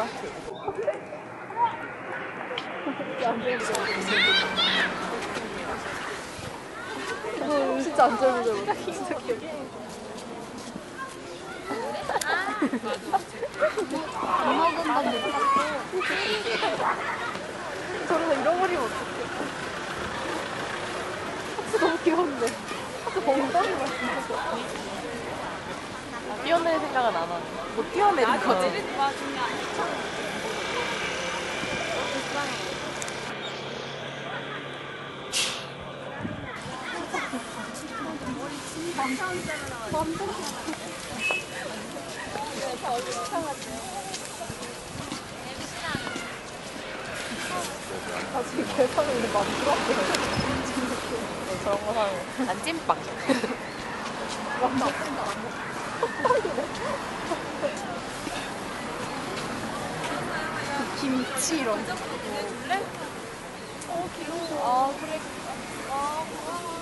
재밌다. 너 진짜 안 재밌어. 진짜 귀여워. 안 먹은다고 못 샀어. 저러다 잃어버리면 어떡해. 학수 너무 귀여운데. 학수 벙 떠는 거 진짜 좋아. 뛰어낼 생각은 안 하네. 못 뛰어내는 거지. 나 지금 계산을 많이 들었어요. 저런 거 사면 난 찐빵. 김치 이런 거. 어, 귀여워. 아, 그래. 아, 고마워.